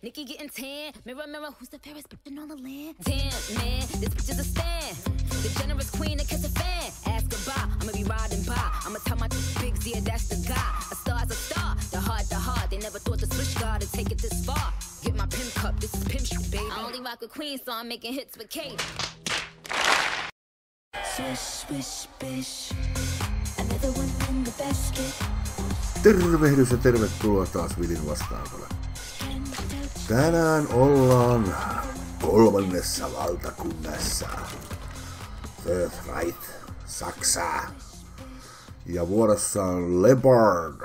Nikki getting tan. Mirror, mirror, who's the fairest bitch in all the land? Damn, man, this bitch is a stand. The generous queen that kiss a fan. Ask goodbye, I'ma be riding by. I'ma tell my big yeah, that's the guy. A star's a star, the heart, the heart. They never thought the switch guard would take it this far. Get my pimp cup, this is pimp shit, baby. I only rock with queen, so I'm making hits with Kate. Swish, swish, bish. Another one in the basket. Tervehdys ja tervetuloa taas Vilin vastaanotolle. Tänään ollaan kolmannessa valtakunnassa. Third Right, Saksa. Ja vuorossa on Leopard,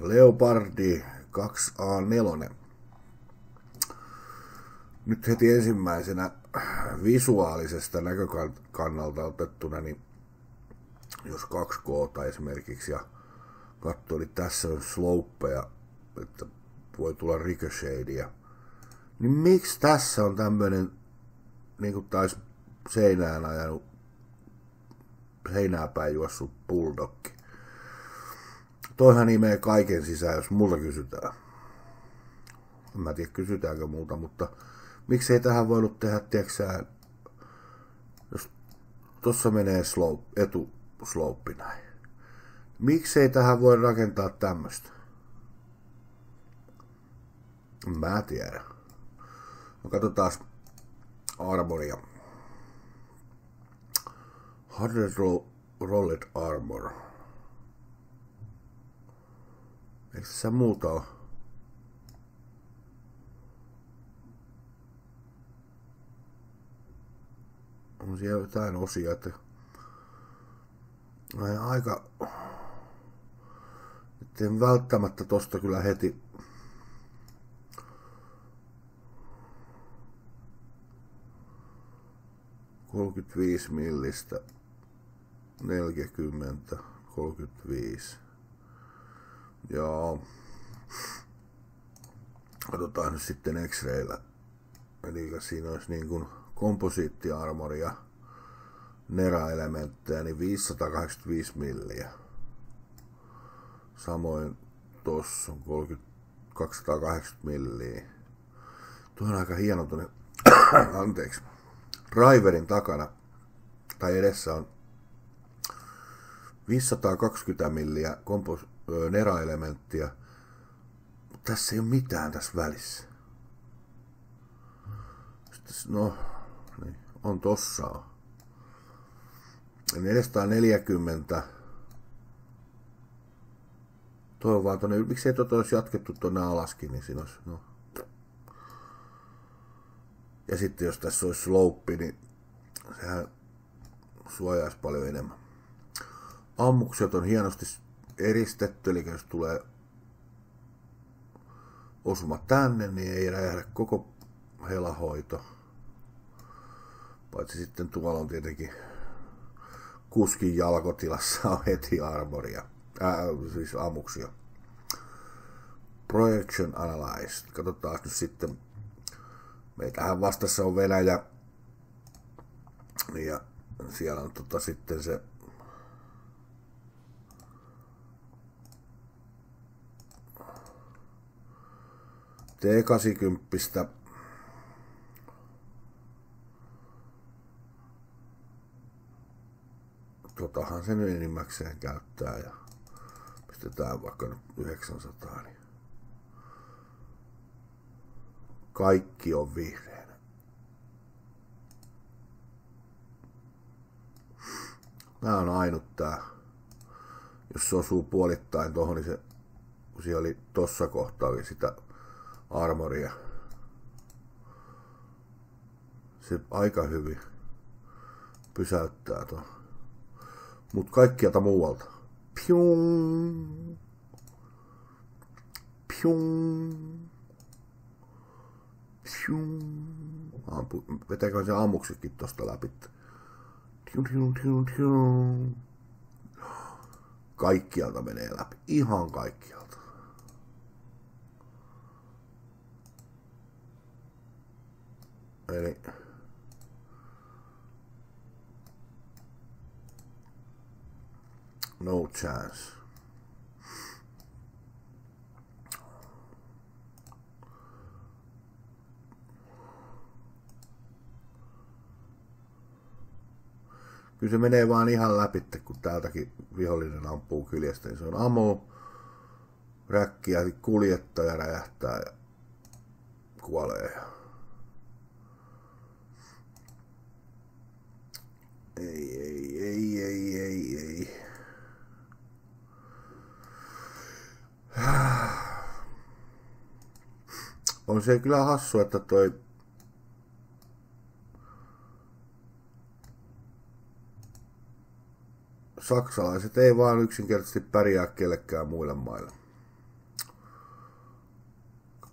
Leopardi 2A4. Nyt heti ensimmäisenä visuaalisesta näkökannalta otettuna, niin jos 2K esimerkiksi ja katsoo, niin tässä on slopeja, että voi tulla ricochedia. Niin miksi tässä on tämmönen, niin kuin taisi seinään ajanut, seinää päin juossut bulldogki. Toihan imee kaiken sisään, jos multa kysytään. En mä tiedä, kysytäänkö multa, mutta miksei tähän voinut tehdä, tiedätkö jos tossa menee slope, etu slope näin. Miksei tähän voi rakentaa tämmöstä? Mä tiedän. No katsotaan armoria. Hundred Rolled Armor. Eikö tässä muuta ole? On siellä jotain osia, että aika... Että en välttämättä tosta kyllä heti kolmekymmentäviisi millistä, 40, 35. Joo. Katsotaan nyt sitten X-rayllä. Eli siinä olisi niin kuin komposiittiarmoria nera-elementtejä, niin 585 milliä. Samoin tossa on 30, 280 milliä. Tuo on aika hieno tuonne, anteeksi, driverin takana, tai edessä on 520 milliä kompos, nera-elementtiä. Tässä ei ole mitään tässä välissä. Sitten, no, niin, on tossa. 440. Tuo on vaan tonne, miksei tuota olisi jatkettu tuonne alaskin, niin siinä olisi, no. Ja sitten jos tässä olisi slope, niin sehän suojaisi paljon enemmän. Ammukset on hienosti eristetty, eli jos tulee osuma tänne, niin ei räjähdä koko helahoito. Paitsi sitten tuolla on tietenkin kuskin jalkotilassa on heti armoria, ää, siis ammuksia. Projection Analyzed. Katsotaan nyt sitten. Meitähän vastassa on Venäjä. Ja siellä on tota sitten se T80 totahan se nyt enimmäkseen käyttää ja pistetään vaikka nyt 900, niin kaikki on vihreänä. Tää on ainut tää. Jos se osuu puolittain tohon, niin se, kun siellä oli tossa kohtaa oli sitä armoria. Se aika hyvin pysäyttää tuon. Mut kaikkialta muualta. Pium. Pium. Ampu, se ammuksikin tosta läpi? Kaikkialta menee läpi. Ihan kaikkialta. Eli no chance. Kyllä se menee vaan ihan läpi, kun täältäkin vihollinen ampuu kyljestä. Niin se on amo, räkki ja kuljettaja räjähtää ja kuolee. Ei, ei, ei, ei, ei, ei. On se kyllä hassu, että toi saksalaiset ei vaan yksinkertaisesti pärjää kellekään muille maille.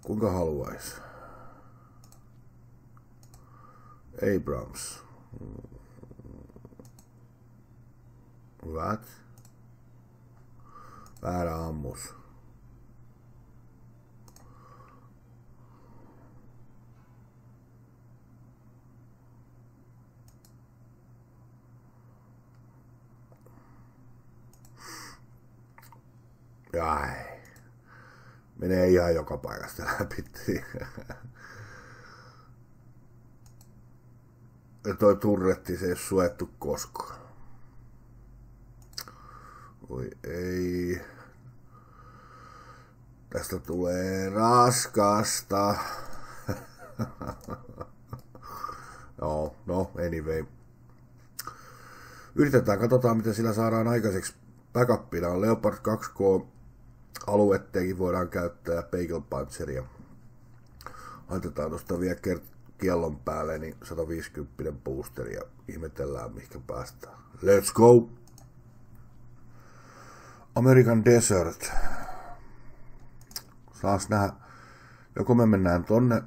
Kuinka haluaisi? Abrams. What? Väärä ammus. Ai. Menee ihan joka paikasta läpi. Ja toi turretti, se ei suojattu koskaan. Oi ei. Tästä tulee raskasta. Joo, no, anyway. Yritetään, katsotaan miten sillä saadaan aikaiseksi. Backupina on Leopard 2K aluetteenkin voidaan käyttää Bagel Puncheria. Laitetaan tuosta vielä kiellon päälle, niin 150 boosteri ja ihmetellään mihinkä päästään. Let's go! American Desert. Saas nähdä, joko me mennään tonne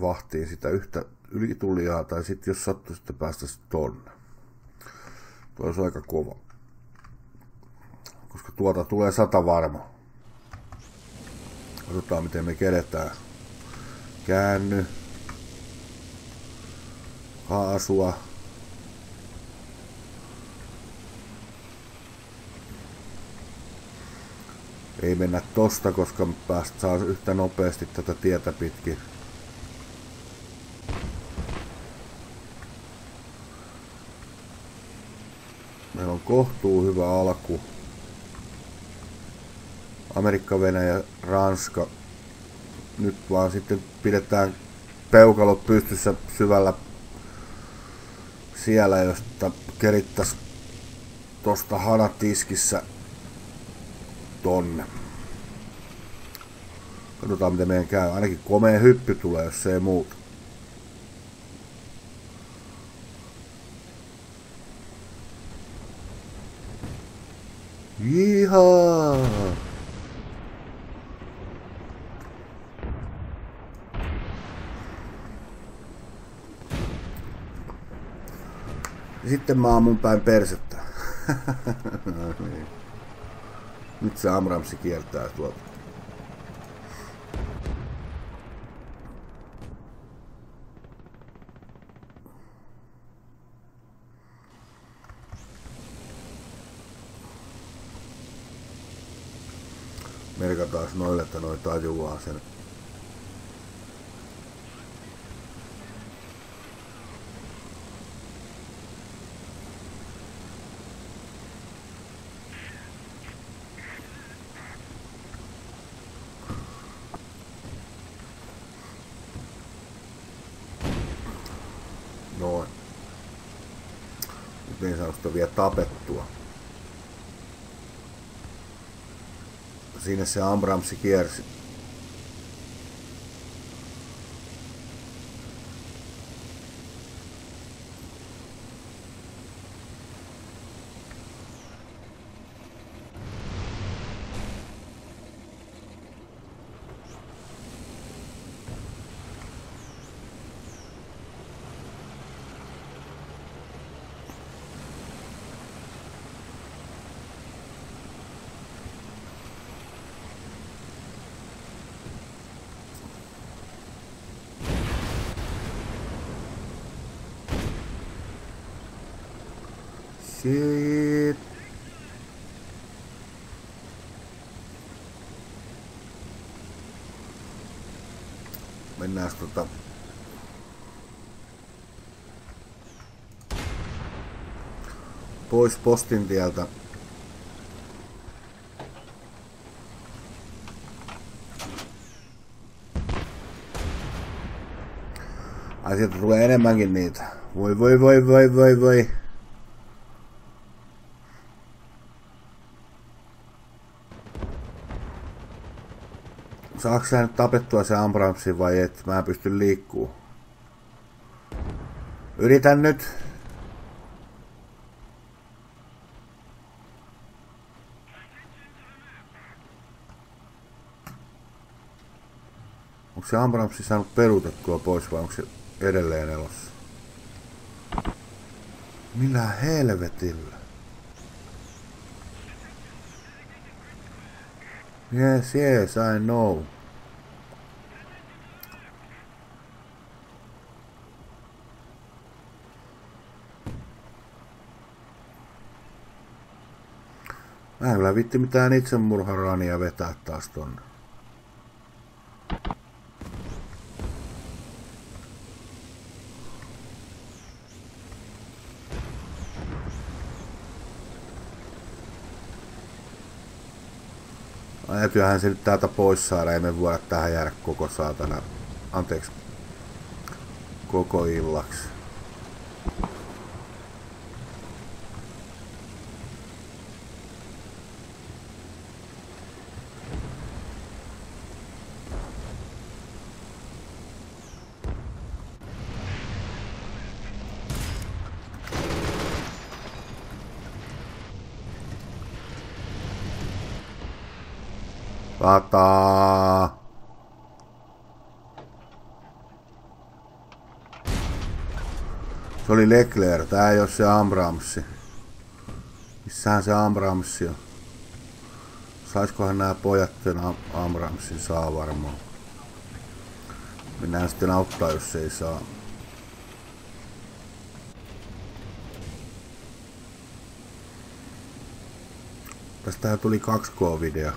vahtiin sitä yhtä ylitulijaa, tai sitten jos sattuu sitten päästä tonne. Tuo olisi aika kova. Koska tuota tulee sata varma. Katsotaan miten me kedetään. Käänny. Kaasua. Ei mennä tosta, koska päästä saa yhtä nopeasti tätä tietä pitkin. Meillä on kohtuu hyvä alku. Amerikka, Venäjä, Ranska. Nyt vaan sitten pidetään peukalot pystyssä syvällä siellä, josta kerittäisi tosta hanatiskissä tonne. Katsotaan miten meidän käy. Ainakin komea hyppy tulee, jos ei muuta. Jihaa! Sitten mä mun päin persettä. Nyt se Amramsi kiertää tuolta. Merkataan noille, että noi tajuaa sen sanotusta vielä tapettua. Siinä se Ambramsi kiersi Shit. Mennään tota... pois postin tieltä. Ai sieltä tulee enemmänkin niitä. Voi voi voi voi voi voi. Saaks sä nyt tapettua se Ambramsin vai et? Mä en pysty liikkuu. Yritän nyt. Onko se Ambramsi saanut peruutettua pois vai onko se edelleen elossa? Millä helvetillä? Yes, yes, I know. Kyllä vitti mitään itsemurharania vetää taas tonne. Täytyyhän se nyt täältä pois saada, ei me voida tähän jäädä koko saatana, anteeksi, koko illaksi. Sataa. Se oli Leclerc, tää ei oo se Ambramsi. Missähän se Ambramsi on? Saiskohan nämä pojat sen Ambramsin saa varmaan. Mennään sitten auttaa, jos ei saa. Tästähän tuli 2K-video.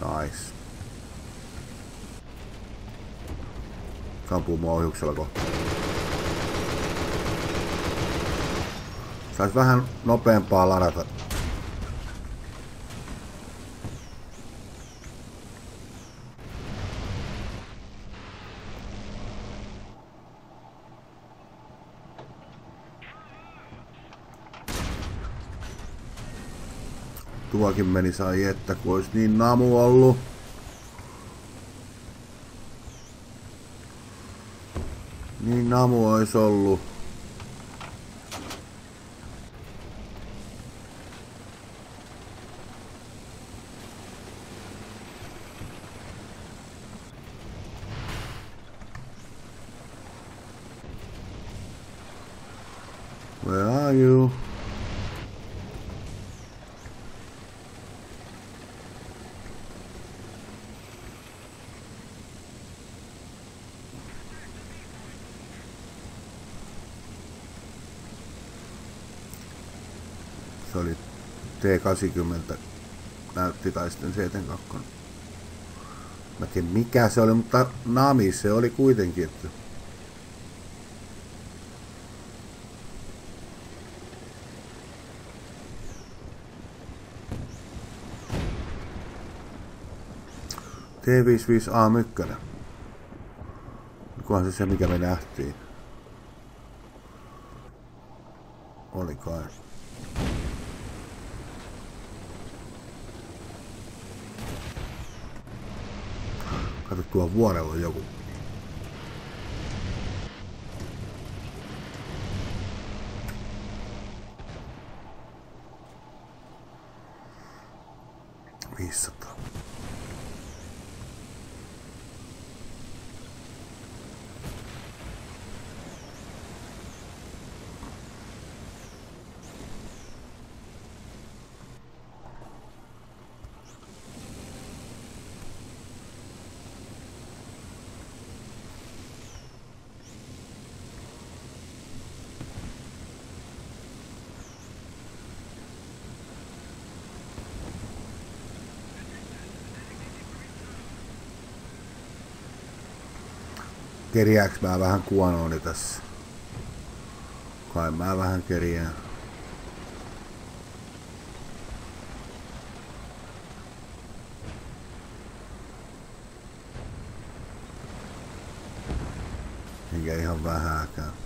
Nice. Sampuu mua ohjuksella kohta. Sais vähän nopeampaa ladata. Tuokin meni sai että kun olisi niin namu ollut. Niin namu olisi ollut. Se oli T80 näytti tai sitten 72. Mä tiedän mikä se oli, mutta Nami se oli kuitenkin, että T55A1. Onkohan se se, mikä me nähtiin? Oli kai. Tuo vuorella joku. Keriääks mä vähän kuonooni tässä? Kai mä vähän keriään. Eikä ihan vähääkään.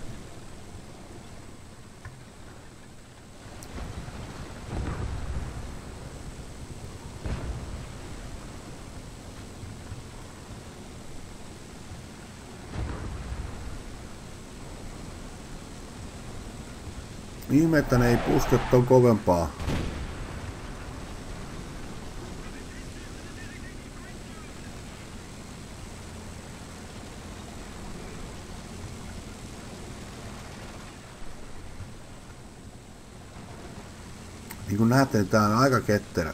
Ihme, että ne ei puske ton kovempaa. Niin kuin näette, niin tää on aika ketterä.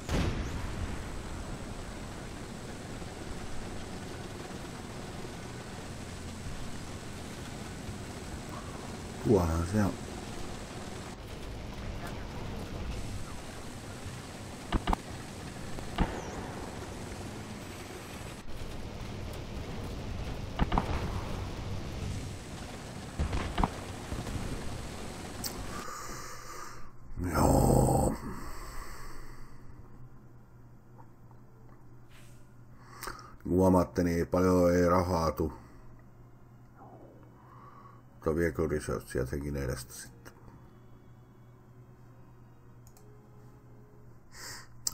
Tuohan se on. Joo. Huomaatte, niin paljon ei rahaa tuu. Mutta viekö researchia tekin edestä sitten.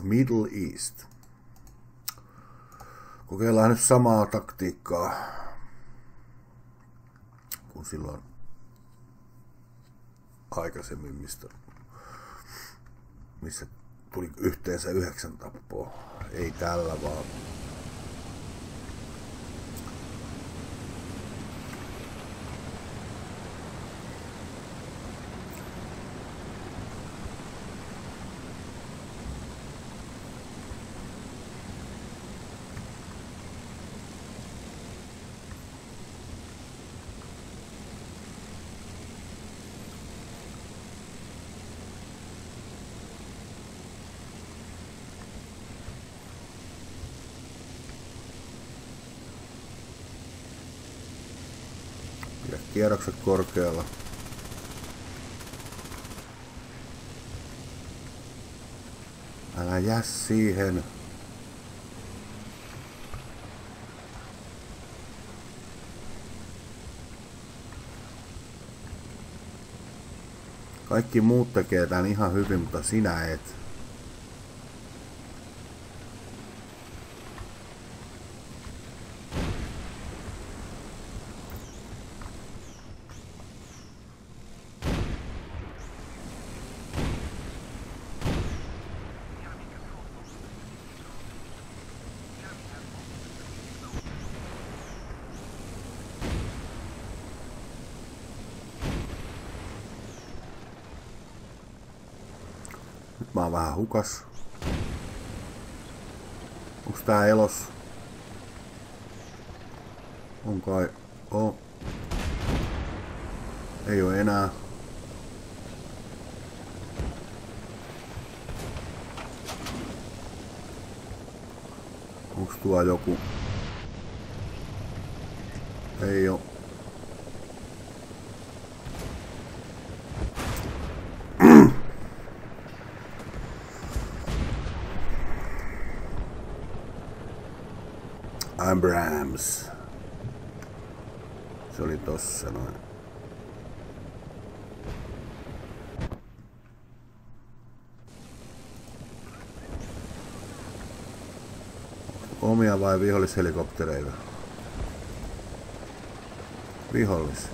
Middle East. Kokeillaan nyt samaa taktiikkaa kuin silloin aikaisemmin, mistä, missä tuli yhteensä yhdeksän tappoa. Ei tällä vaan. Kierrokset korkealla. Älä jää siihen. Kaikki muut tekee tän ihan hyvin, mutta sinä et. Nyt mä hukas. Onks tää elos? On kai. Oo. Ei oo enää. Onks tuo joku? Ei oo. Abrams. Se oli tossa noin. Omia vai vihollishelikoptereita? Vihollis.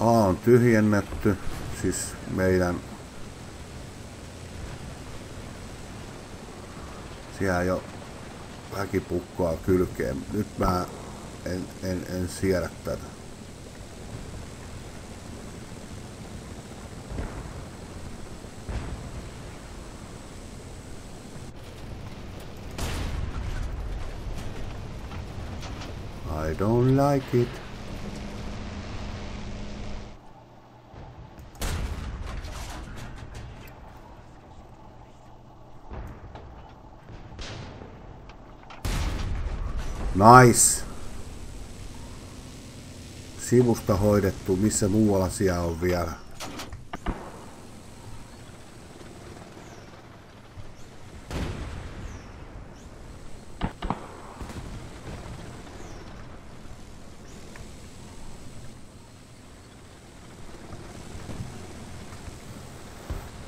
A tyhjennetty, siis meidän siellä jo väkipukkoa kylkeen. Nyt mä en, en, en siedä tätä. I don't like it. Nice. Sivusta hoidettu, missä muualla siellä on vielä.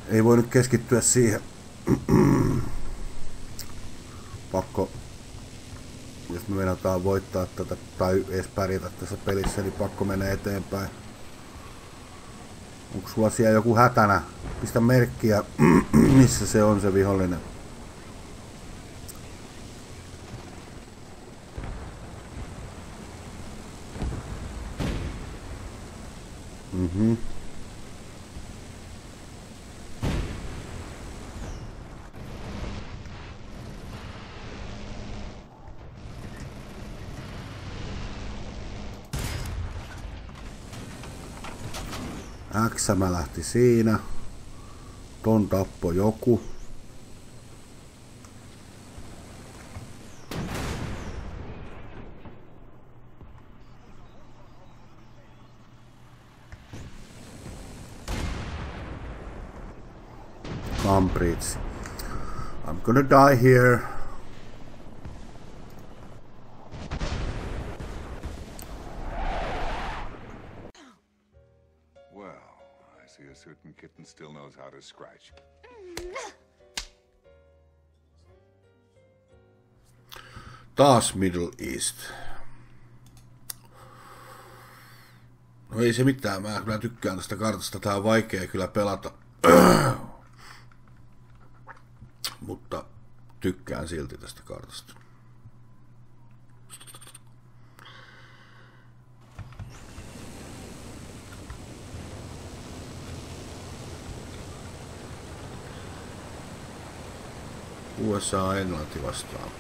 Ei voi nyt keskittyä siihen. Pakko meinataan voittaa tätä tai edes pärjätä tässä pelissä, niin pakko mennä eteenpäin. Onko sulla siellä joku hätänä? Pistä merkkiä, missä se on se vihollinen. Mhm. X mä lähti siinä. Ton tappo joku. Cambridge. I'm gonna die here. See a certain kitten still knows how to scratch. Taas Middle East. No ei se mitään, mä kyllä tykkään tästä kartasta. Tää on vaikea kyllä pelata. Mutta tykkään silti tästä kartasta. USA Englanti vastaan.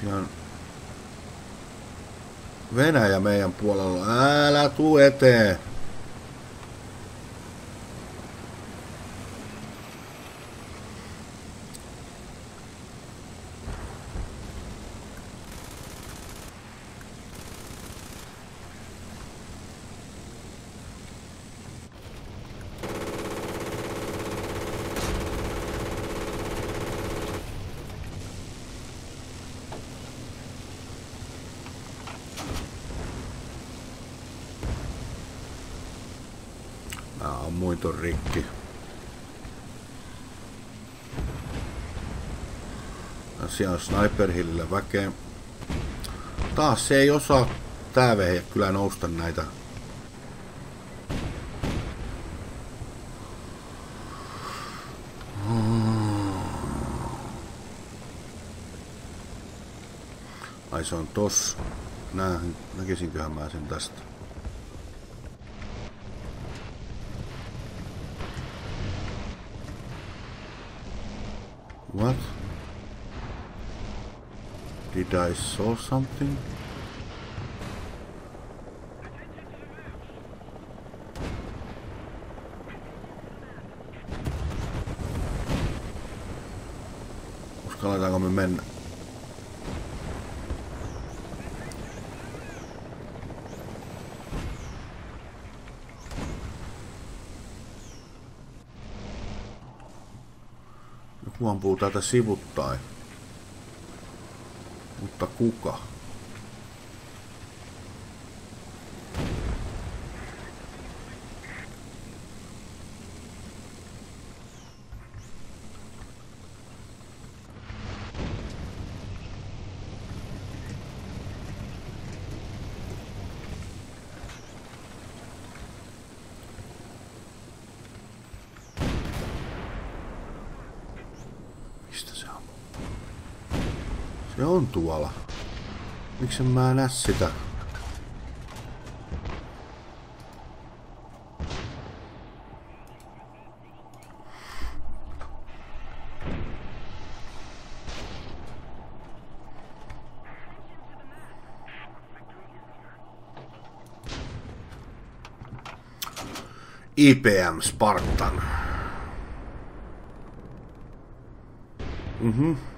Siinä on Venäjä meidän puolella. Älä tuu eteen. Mä ton rikki. Siellä on Sniper Hillillä väkeä. Taas se ei osaa tää vehje kyllä nousta näitä. Ai se on tossa. Näkisinköhän mä sen tästä. What? Did I saw something? Uskalletaanko me mennä? Ampuu täältä sivuttain. Mutta kuka? Mistä se ampuu? Ne on tuolla. Miksi mä näe sitä? IPM Spartan. Mhm.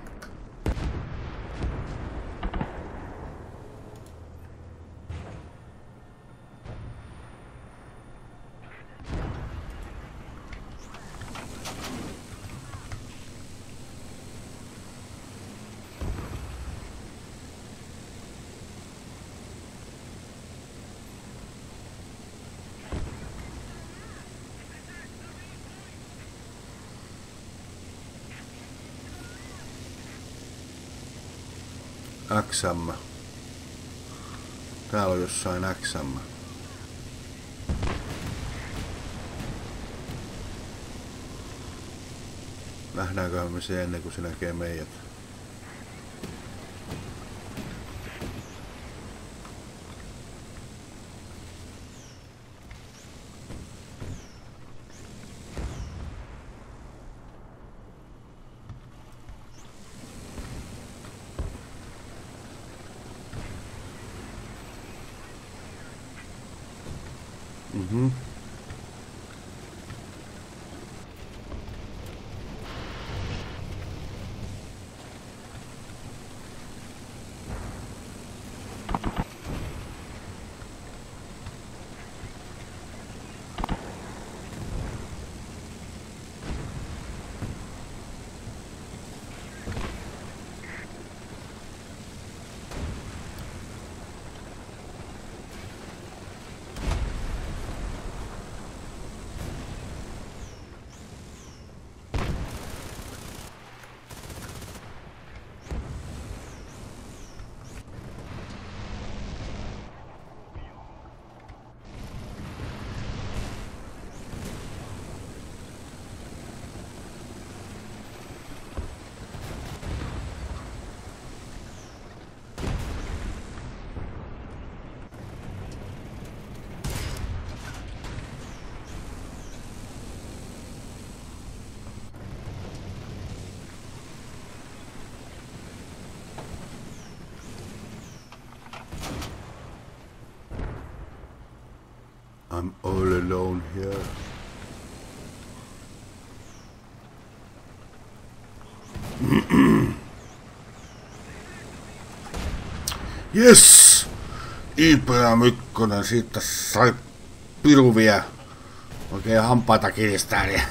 XM. Täällä on jossain XM. Nähdäänkö me se ennen kuin se näkee meidät? Mhm. I'm all alone here. Yes! IPM 1, siitä sai piruvia. Oikein hampaita kiristää, niin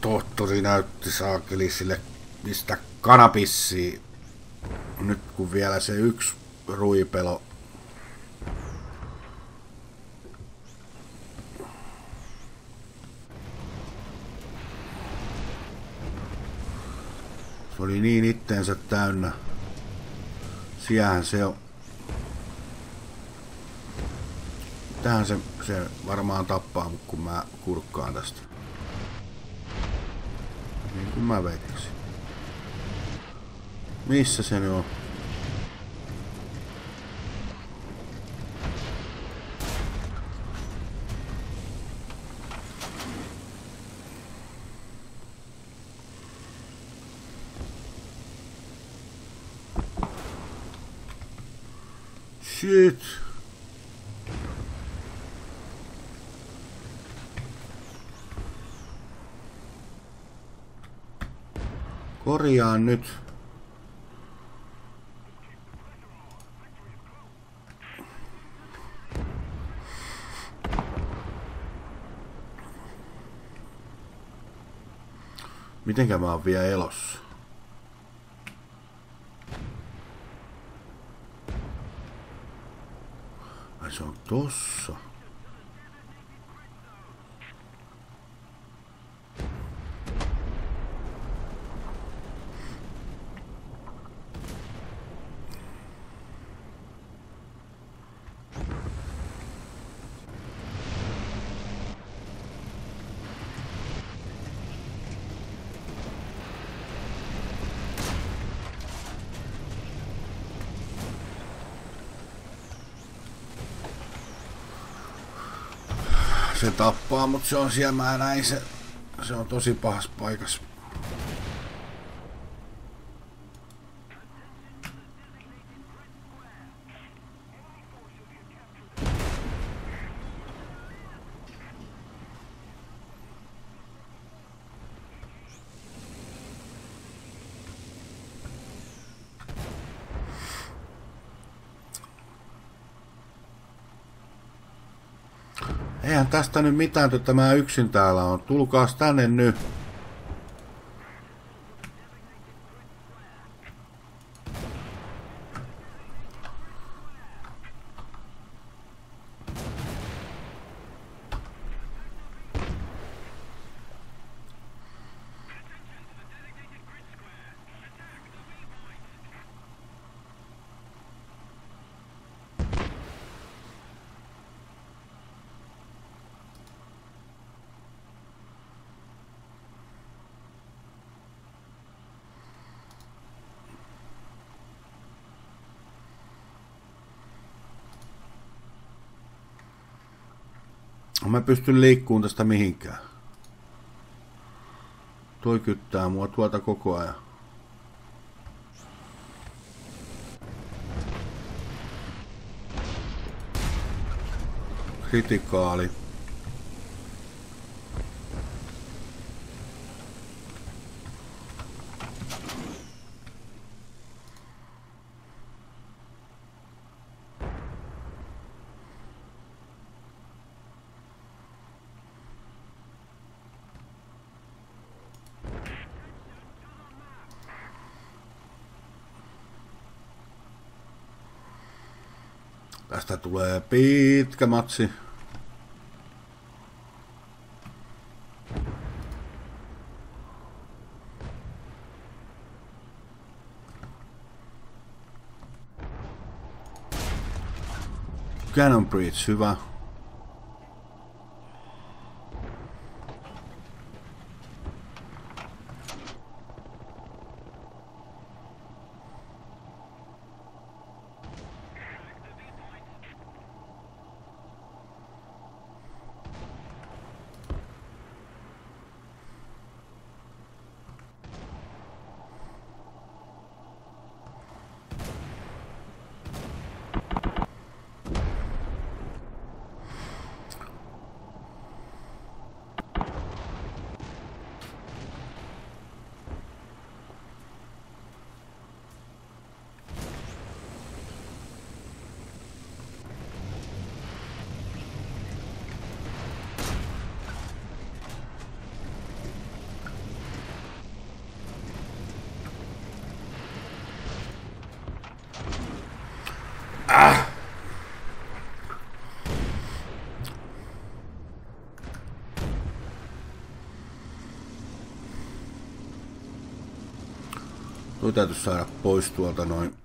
tohtori näytti saakeli sille mistä kanapissii. Nyt kun vielä se yksi ruipelo niin itteensä täynnä. Siellähän se on. Tähän se, se varmaan tappaa, kun mä kurkkaan tästä. Niin kuin mä veikkasin. Missä se nyt on? Shit. Korjaan nyt. Mitenkä mä oon vielä elossa? Ai tappaa, mutta se on siellä, mä näin se, se on tosi pahas paikassa. Eihän tästä nyt mitään, että mä yksin täällä on. Tulkaas tänne nyt. Mä pystyn liikkuun tästä mihinkään. Toi kyttää mua tuolta koko ajan. Kritikaali. Tästä tulee pitkä matsi. Cannon Breach, hyvä. Täytyisi saada pois tuolta noin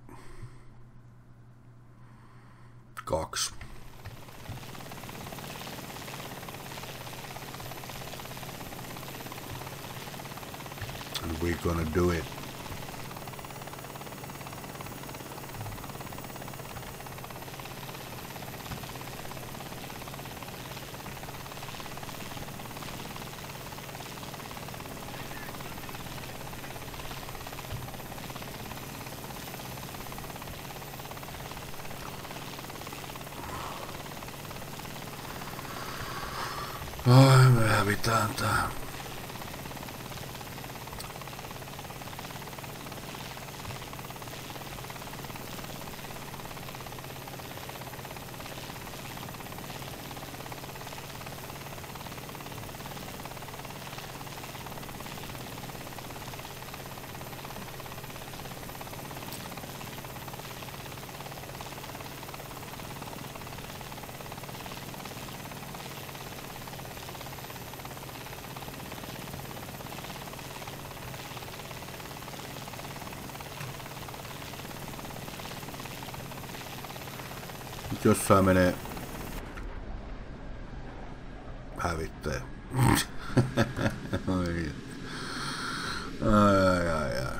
kaksi. And we're gonna do it. Ai, me hävitään tää. Nyt jossain menee hävittäjä. ai. ai, ai, ai.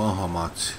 paha matsi.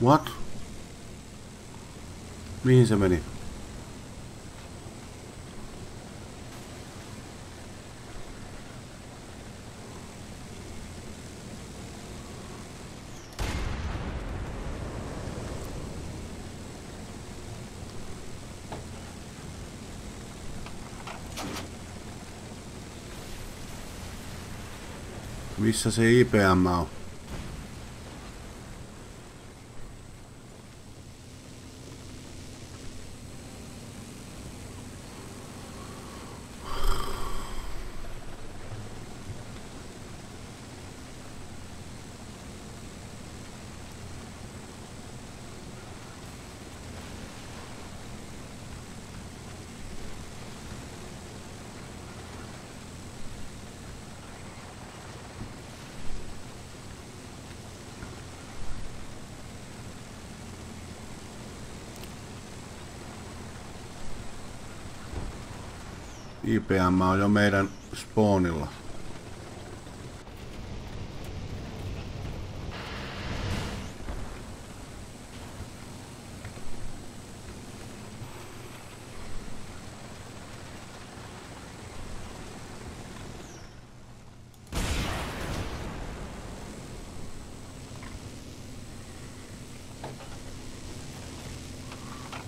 What? Mihin se meni? Missä se IPM on? IPM on jo meidän spawnilla.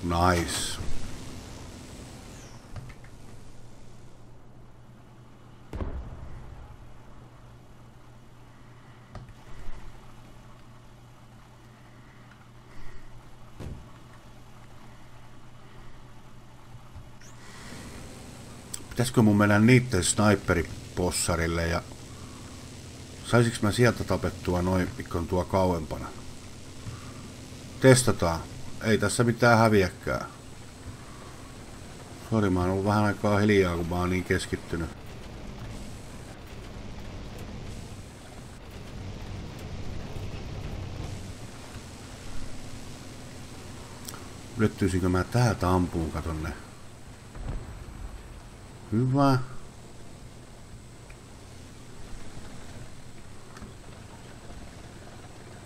Nice. Pitäisikö mun mennä niitten sniperipossarille ja saisiks mä sieltä tapettua noin, mikä on tuo kauempana? Testataan. Ei tässä mitään häviäkään. Sori, mä oon ollut vähän aikaa hiljaa, kun mä oon niin keskittynyt. Yrittyisikö mä täältä ampuun, katon ne. Hyvä.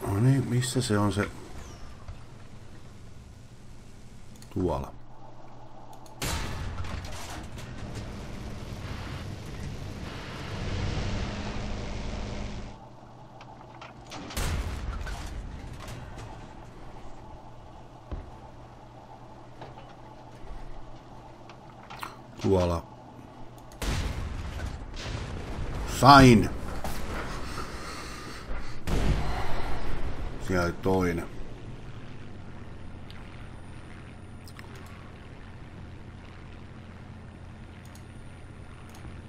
No niin, missä se on se? Tuolla. Sain. Siellä oli toinen.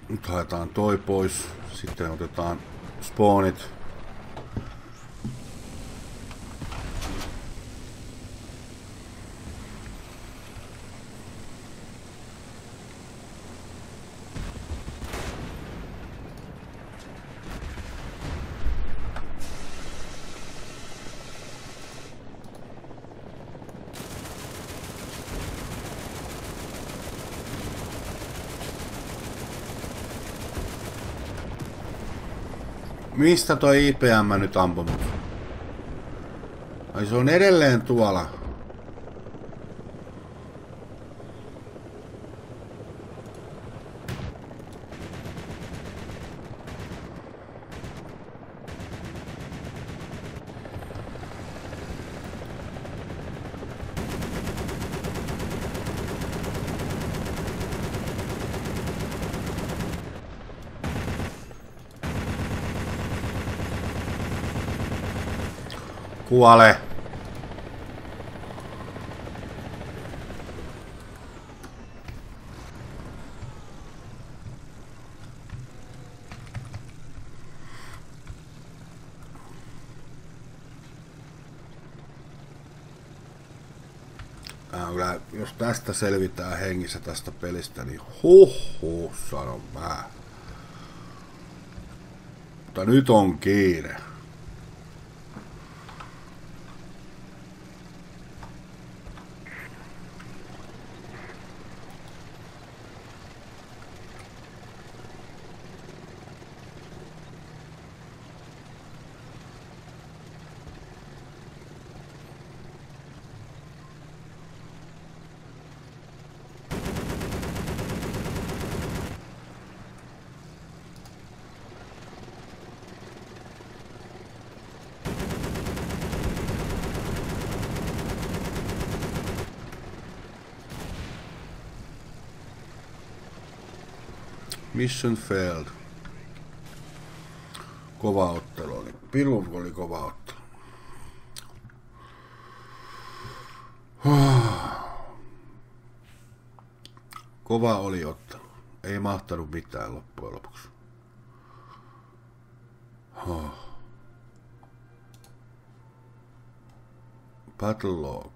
Nyt haetaan toi pois. Sitten otetaan spawnit. Mistä toi IPM nyt ampunut? Ai se on edelleen tuolla. Kuole! Jos tästä selvitään hengissä tästä pelistä, niin huh huh, sanon mä. Mutta nyt on kiire. Mission failed. Kova ottelu oli. Pirun oli kova ottelu. Kova oli ottelu. Ei mahtanut mitään loppujen lopuksi. Battle log.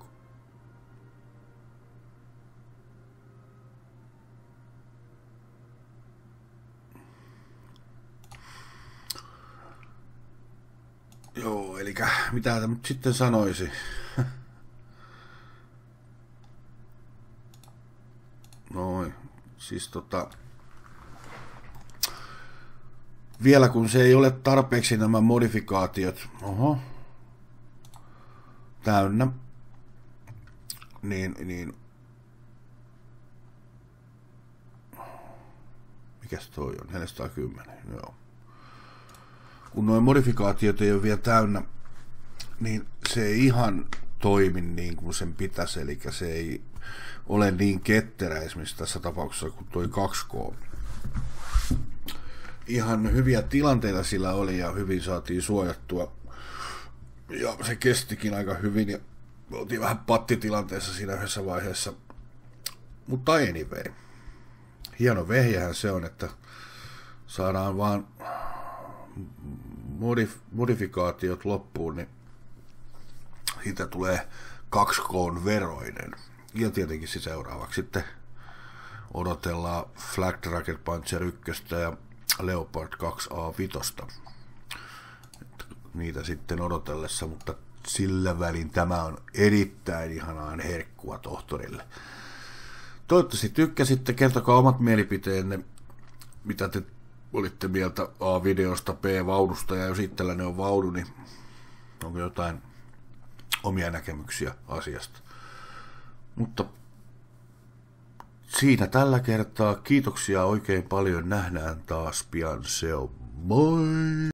Joo, eli mitä tämä nyt sitten sanoisi? Noin, siis tota... Vielä kun se ei ole tarpeeksi nämä modifikaatiot, oho, täynnä, niin, niin. Mikäs toi on, 410, joo. Kun nuo modifikaatiot ei ole vielä täynnä, niin se ei ihan toimi niin kuin sen pitäisi, eli se ei ole niin ketterä esimerkiksi tässä tapauksessa kuin toi 2K. Ihan hyviä tilanteita sillä oli ja hyvin saatiin suojattua. Ja se kestikin aika hyvin ja oltiin vähän pattitilanteessa siinä yhdessä vaiheessa. Mutta anyway. Hieno vehjähän se on, että saadaan vaan modif, modifikaatiot loppuun, niin siitä tulee 2K veroinen. Ja tietenkin se seuraavaksi sitten odotellaan Flag Tracker Puncher 1 ja Leopard 2A5. Niitä sitten odotellessa, mutta sillä välin tämä on erittäin ihanaa herkkua tohtorille. Toivottavasti tykkäsitte, kertokaa omat mielipiteenne, mitä te olitte mieltä A-videosta, B-vaunusta ja jos itselläni on vaunu, niin onko jotain omia näkemyksiä asiasta. Mutta siinä tällä kertaa. Kiitoksia oikein paljon. Nähdään taas pian. Se on moi!